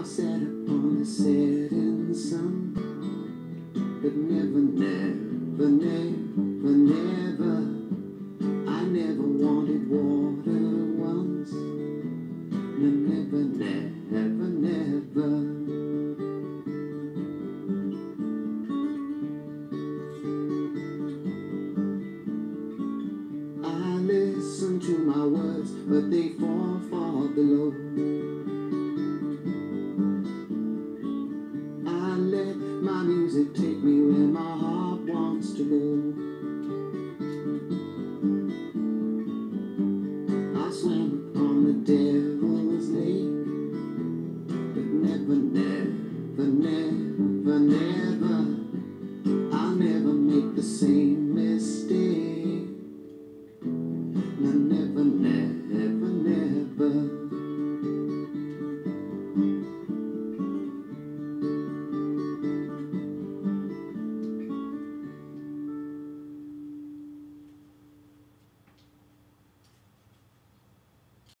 I've sat upon the setting sun, but never, never, never, never. I never wanted water once. No, never, never, never. I listen to my words, but they fall far below. It take me where my heart wants to go. I swim on the devil's lake, but never, never, never, never.